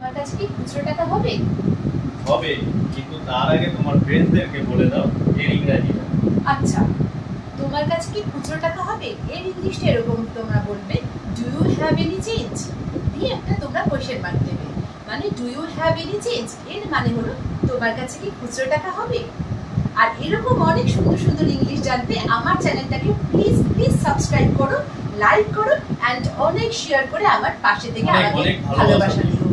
তোমার কাছে কি খুচরো টাকা হবে? হবে কিন্তু তার আগে তোমার বলে দাও এর ইংরাজিটা আচ্ছা তোমার কাছে কি খুচরো টাকা হবে? এর ইংলিশটা এরকম তোমরা বলবে do you have any change দিয়ে একটা তোমরা কোয়েশ্চেন মার্ক দেবে। মানে do you have any change এর মানে হলো তোমার কাছে কি খুচরো টাকা হবে? আর এরকম অনেক সুন্দর সুন্দর ইংলিশ জানতে আমার চ্যানেলটাকে প্লিজ প্লিজ সাবস্ক্রাইব করো লাইক করো অ্যান্ড অনেক শেয়ার করে আমার পাশে থেকে আমাকে ভালোবাসা দিও।